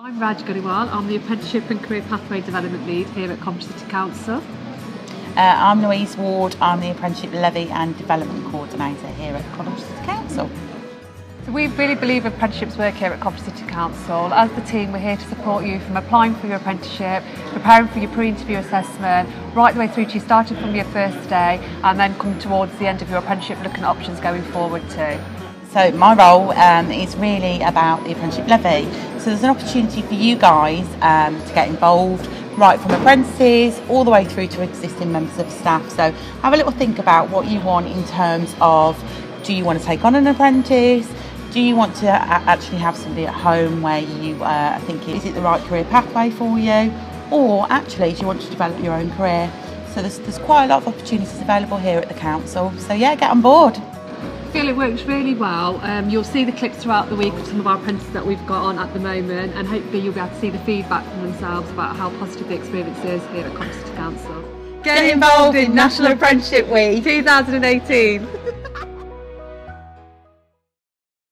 I'm Raj Grewal. I'm the Apprenticeship and Career Pathway Development Lead here at Coventry City Council. Uh, I'm Louise Ward. I'm the Apprenticeship Levy and Development Coordinator here at Coventry City Council. So we really believe apprenticeships work here at Coventry City Council. As the team, we're here to support you from applying for your apprenticeship, preparing for your pre-interview assessment, right the way through to you starting from your first day and then come towards the end of your apprenticeship looking at options going forward too. So my role um, is really about the apprenticeship levy. So there's an opportunity for you guys um, to get involved right from apprentices all the way through to existing members of staff. So have a little think about what you want in terms of do you want to take on an apprentice? Do you want to actually have somebody at home where you uh, think is it the right career pathway for you? Or actually do you want to develop your own career? So there's, there's quite a lot of opportunities available here at the council. So yeah, get on board. Feel it works really well. Um, you'll see the clips throughout the week of some of our apprentices that we've got on at the moment and hopefully you'll be able to see the feedback from themselves about how positive the experience is here at Coventry Council. Get involved in National Apprenticeship Week 2018.